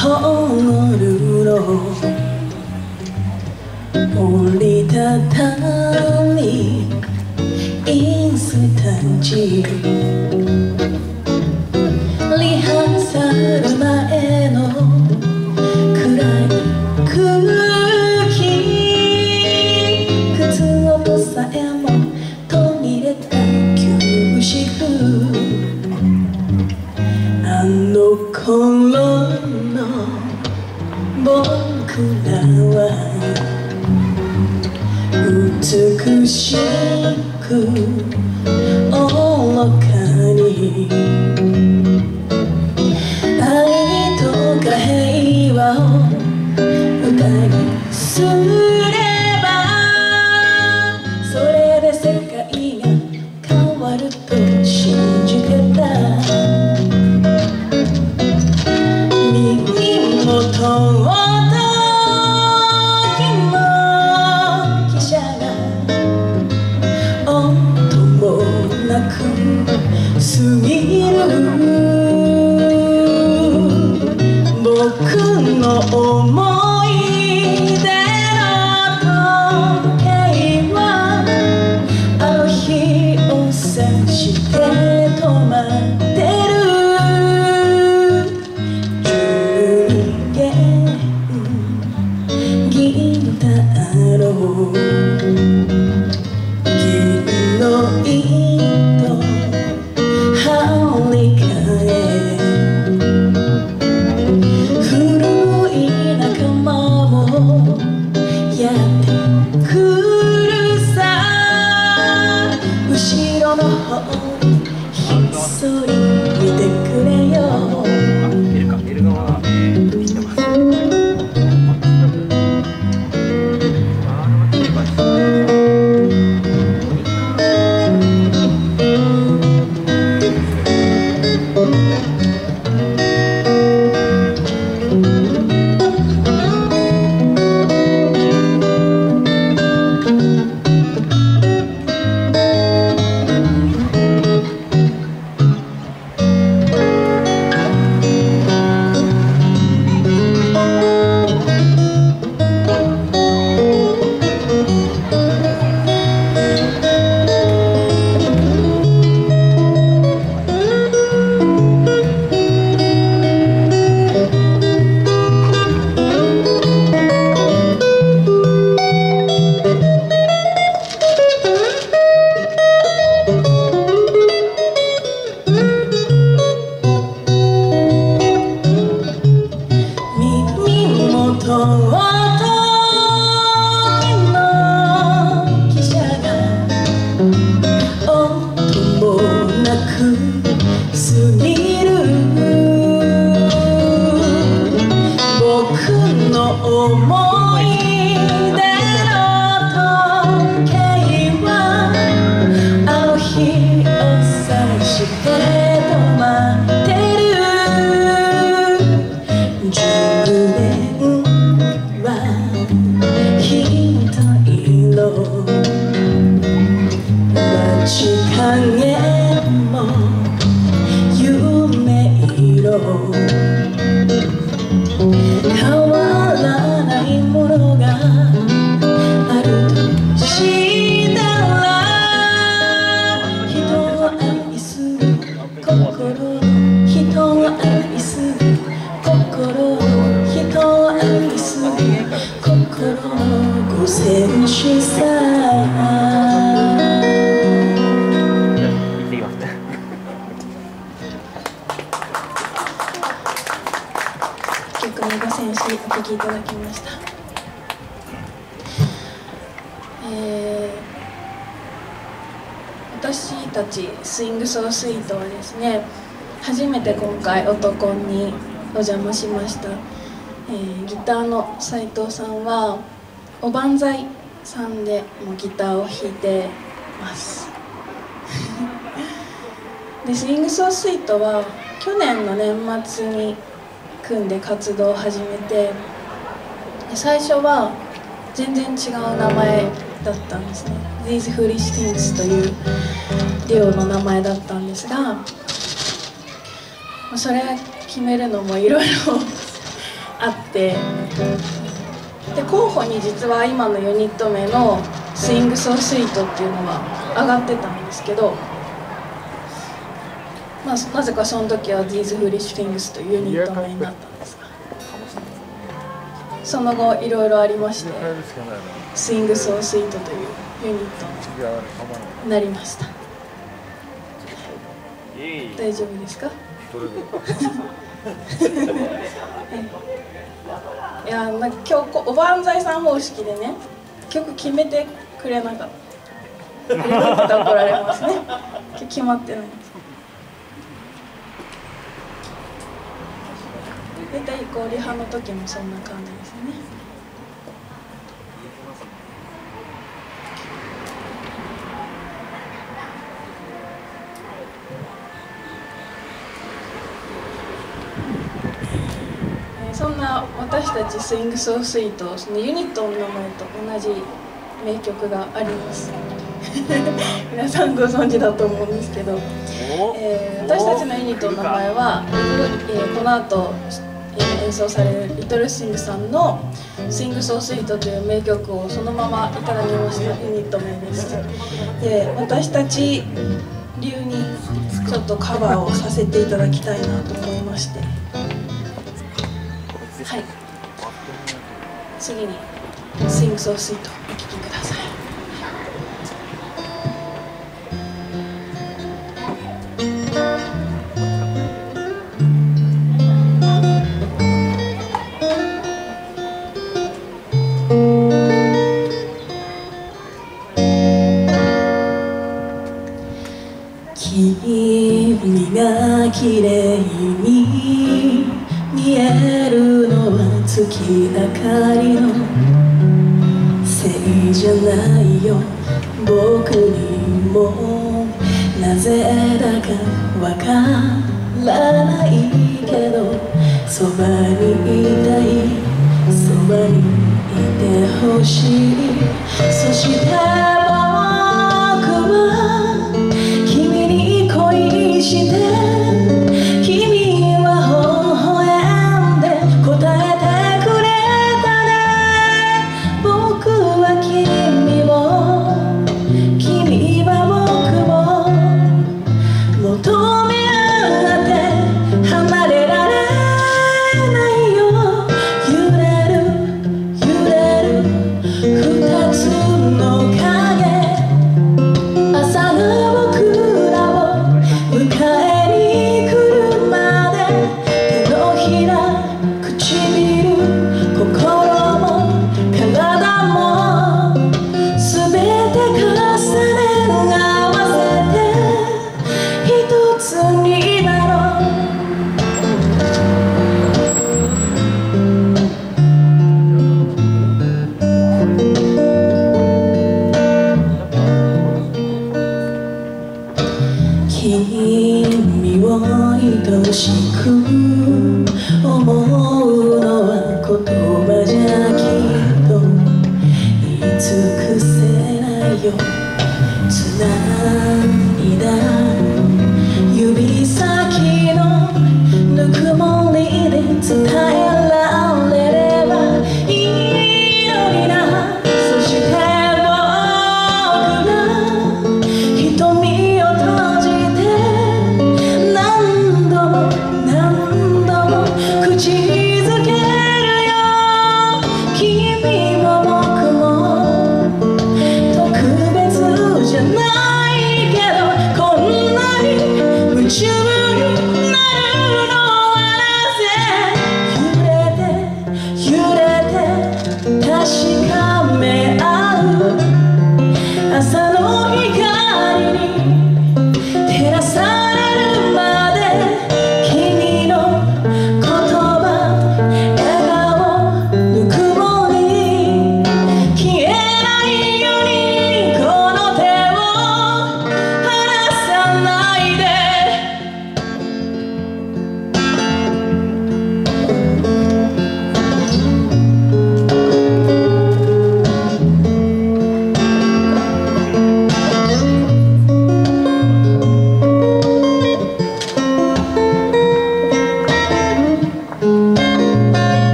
ホールの折りたたで今回「男にお邪魔しました、えー、ギターの斉藤さんはおばんざいさんでもギターを弾いてます。でスイング・ソースイートは去年の年末に組んで活動を始めて最初は全然違う名前だったんですね。These Foolish Things というデュオの名前だったんですがそれ決めるのもいろいろあってで候補に実は今のユニット名の「Swing So Sweet」っていうのが上がってたんですけど、まあ、なぜかその時は「These Foolish Things」というユニット名になったんですがその後いろいろありまして「Swing So Sweet」というユニットになりました。大丈夫ですか？い？やなんか今日おばんざいさん方式でね曲決めてくれなかった。くれなかったら怒られますね。決まってない大体こうリハの時もそんな感じですねそんな私たちスイングソースイートそのユニットの名前と同じ名曲があります。皆さんご存知だと思うんですけど、えー、私たちのユニットの名前は、えー、この後、えー、演奏されるリトルシングさんの「スイングソースイート」という名曲をそのままいただきました。ユニット名です。で私たち流にちょっとカバーをさせていただきたいなと思いまして。はい次に「スイングソースイート」お聴きください。君が綺麗月明かりのせいじゃないよ。僕にもなぜだかわからないけどそばにいたい。そばにいてほしい。そして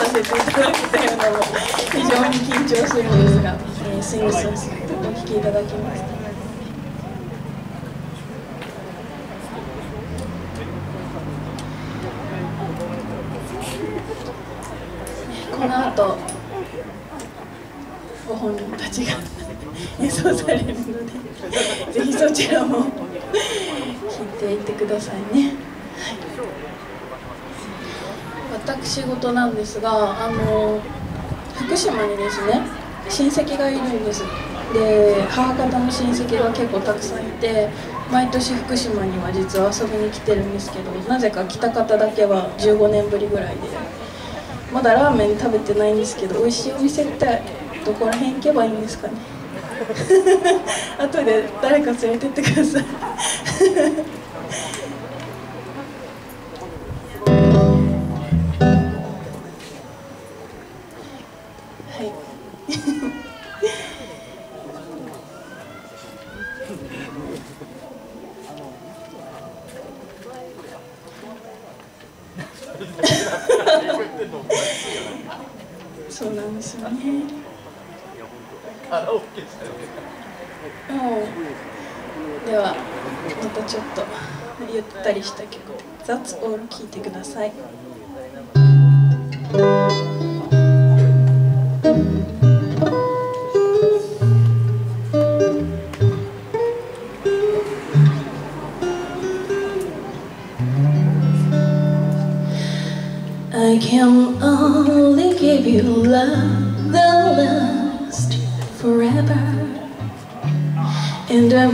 させていただくというのも非常に緊張するんですが、えー、スイングソンスお聴きいただきましたこの後ご本人たちが演奏されるのでぜひそちらも聴いていってくださいね。私事なんですがあの福島にですね親戚がいるんです。で母方の親戚が結構たくさんいて毎年福島には実は遊びに来てるんですけどなぜか来た方だけは15年ぶりぐらいでまだラーメン食べてないんですけど美味しいお店ってどこら辺行けばいいんですかね。後で誰か連れてってください。ではまたちょっとゆったりした曲「That's All」聴いてください。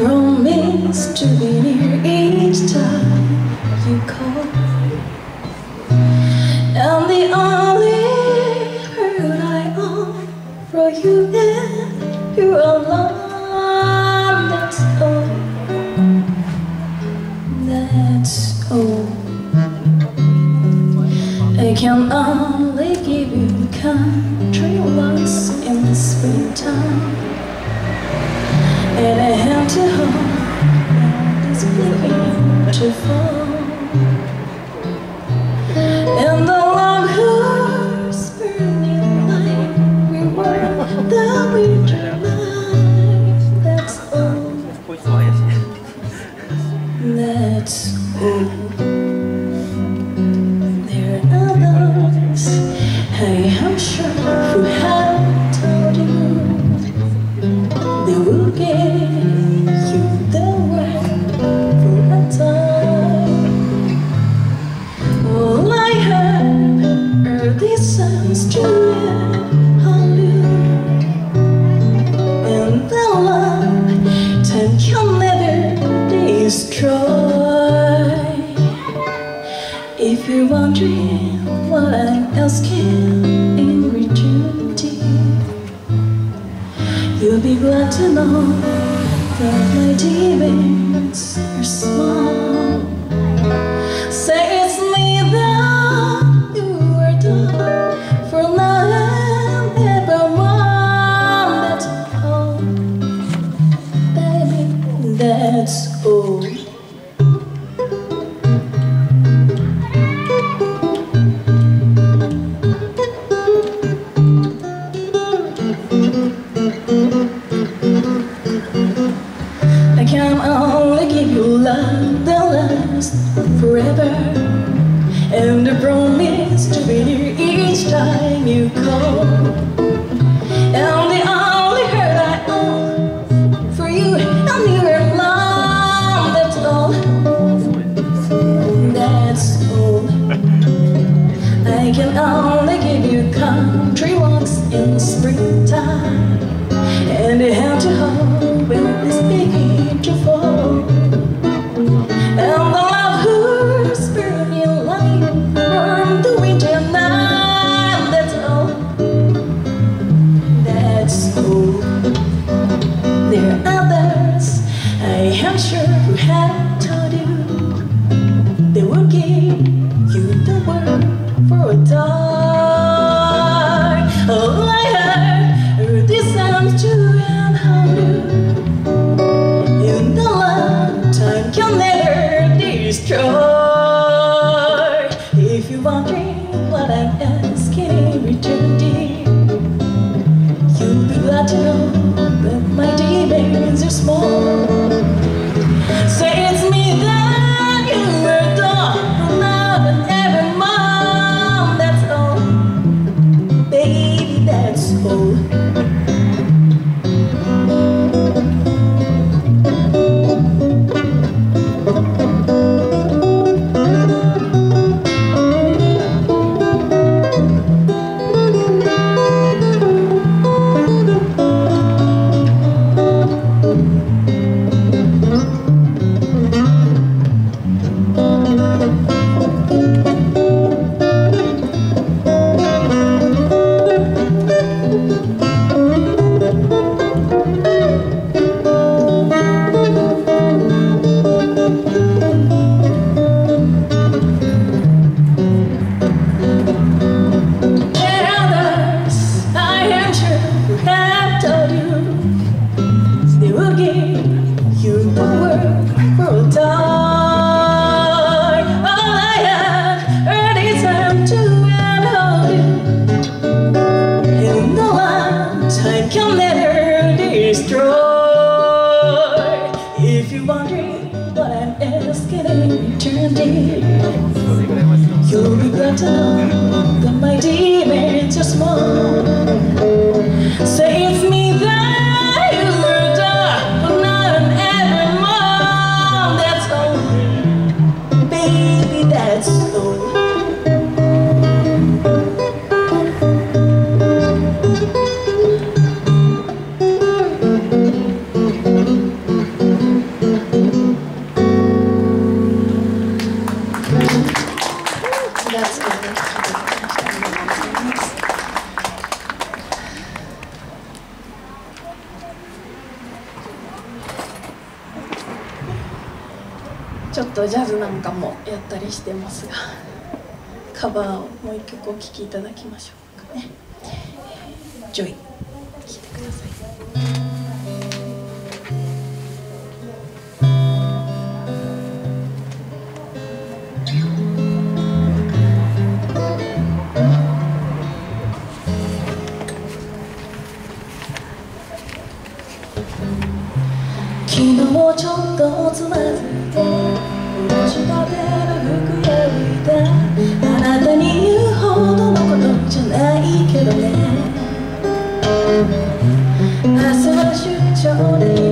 Promise to be near each time you call. And the only hurt I offer you is your love. That's all. That's all. I can before. I can only give you love that lasts forever. And I promise to be near each time you call. And お聴きいただきましょうかね「ジョイ」いてください。昨日ちょっとつまずいておろしたてる cho đi.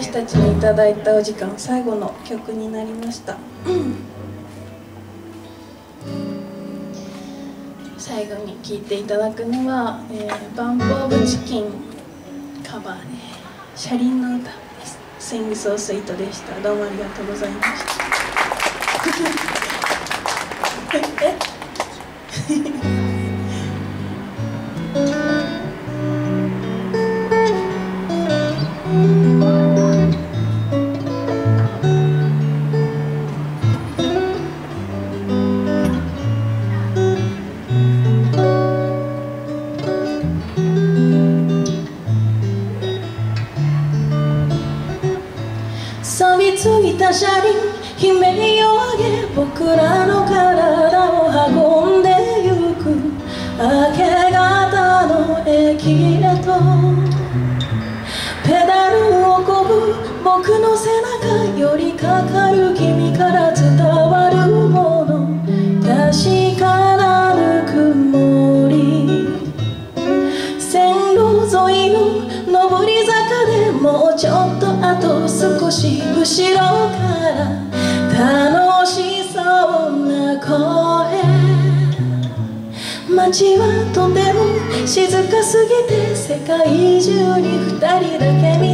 私たちにいただいたお時間最後の曲になりました。最後に聴いていただくのは、えー、バンプ・オブ・チキンカバーで「車輪の歌」です「スイング・ソー・スイート」でした。どうもありがとうございました。Shining. ちはとても。静かすぎて世界中に二人だけ見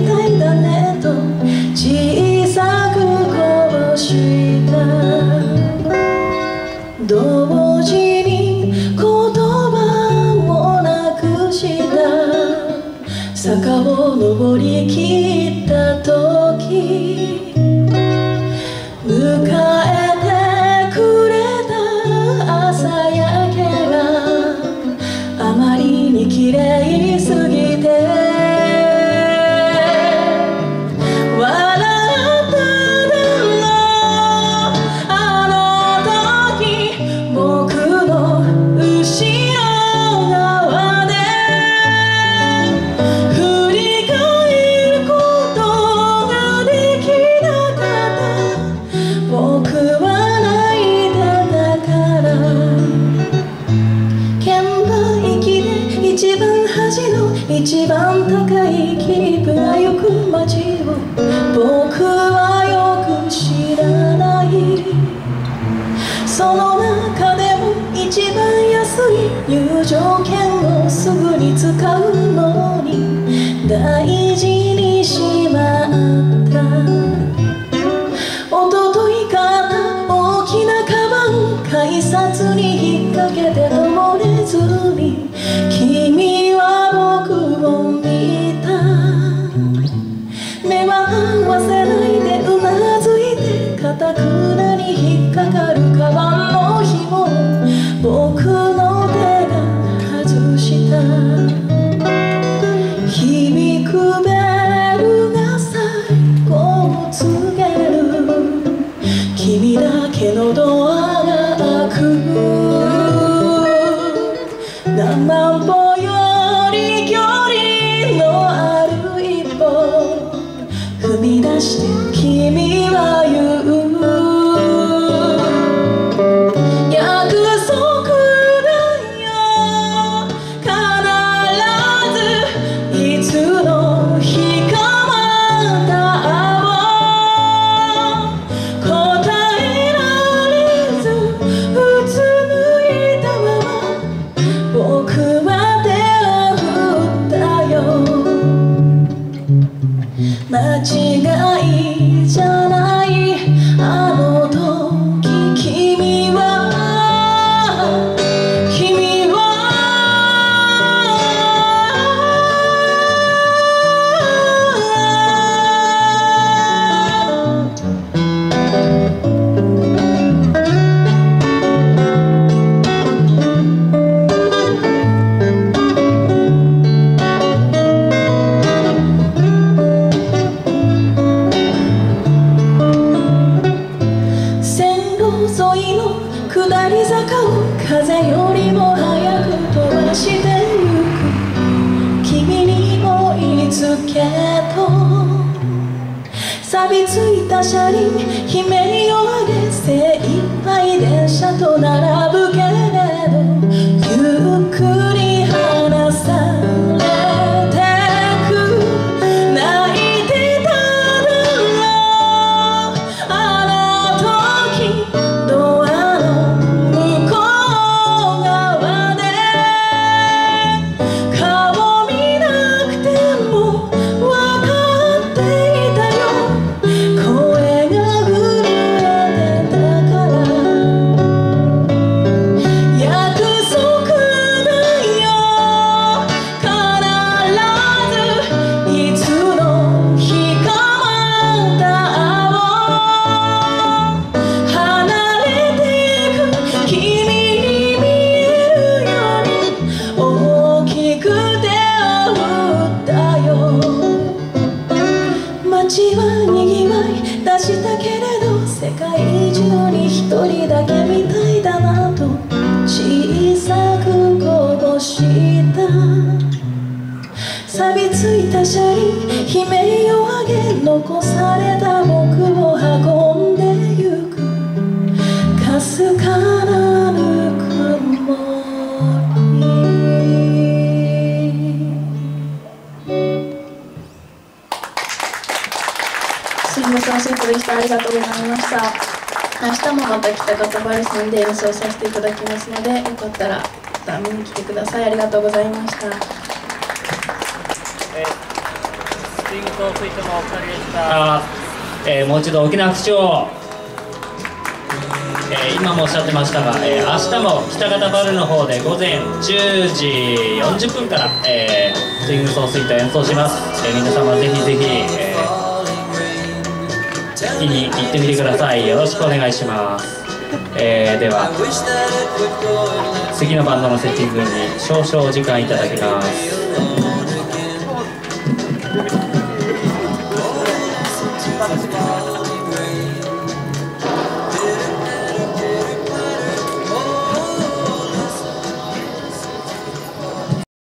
の一番高いキープがよく街を僕はよく知らない。その中でも一番安い入場券をすぐに使うのに。大 amount すいませんお仕事でしたありがとうございました。明日もまた北方バルセンで演奏させていただきますのでよかったらまた見に来てください。ありがとうございました。えースイングソースイートのお二人でした。えーもう一度大きな拍手を、えー今もおっしゃってましたが、えー明日も北方バルの方で午前10時40分から、えースイングソースイート演奏します、えー皆様ぜひぜひ、えー聞きに行ってみてください。よろしくお願いします、えーでは次のバンドのセッティングに少々お時間いただきます楽しみます。